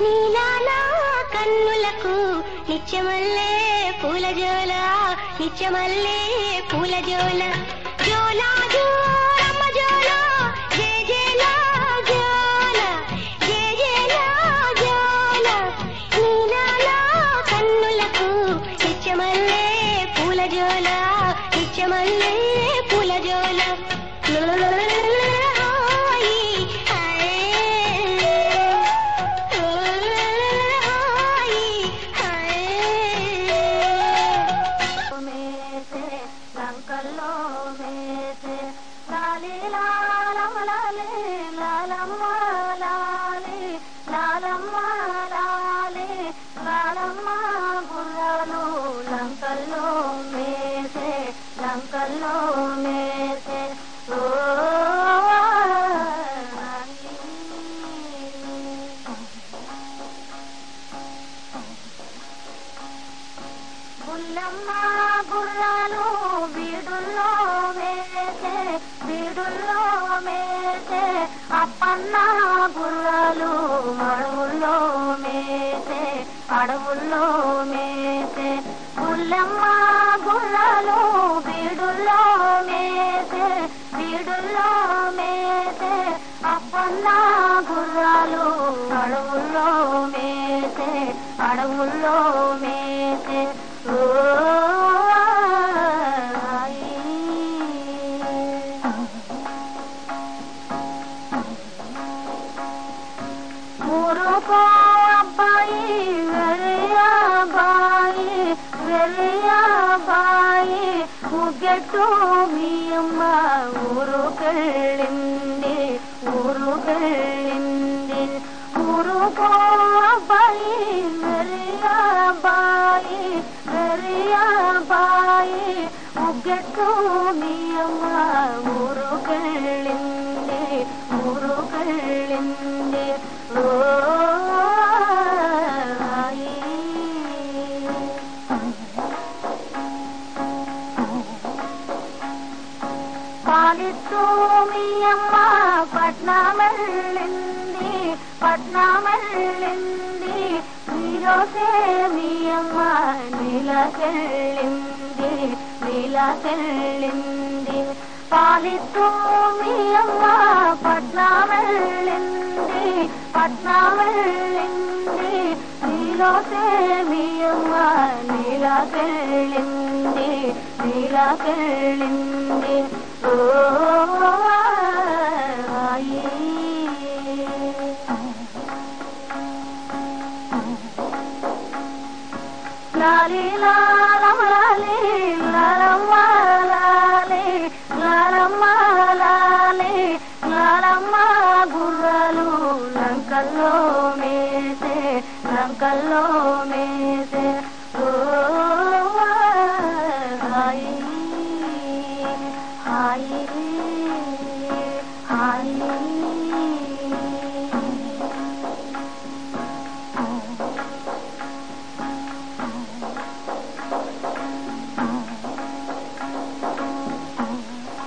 నీలానా కన్నులకు నిత్యమల్లే పూల జోల నిత్యమల్లే పూల జోల జోలా జో లాలమ్మ లాలి లాలమ్మ లాలి లాలమ్మ గుర్రాలు లంకల్లో మేసే లంకల్లో మేసే. ఓ బుల్లమ్మ గుర్రాలు వీడుల్లో వేసే వీడుల్లో మేసే. అప్పన్న గుర్రాలు అడవుల్లో మేసే అడవుల్లో మేసే. బుల్లమ్మ గుర్రాలు బీడుల్లో మేసే బీడుల్లో మేసే. అప్పన్న గుర్రాలు అడవుల్లో మేసే అడవుల్లో మేసే. ఓ ഒഴുകട്ടോമിയമ്മ ഊറുകളിന്റെ ഊറുകളിന്റെ ഊറുകോബായി വെറിയാബായി വെറിയാബായി ഒഴുകട്ടോമിയമ്മ ഊറുകളിൽ പാലിത്തൂമിയമ്മ പട്നാമെള്ളിന്തി പട്നാമെള്ളിന്തി നീലോസേമിയമ്മ നിലകെള്ളിന്തി നിലകെള്ളിന്തി പാലിത്തൂമിയമ്മ പട്നാമെള്ളിന്തി പട്നാമെള്ളിന്തി നീലോസേമിയമ്മ നിലകെള്ളിന്തി നിലകെള്ളിന്തി la la la la la la 哎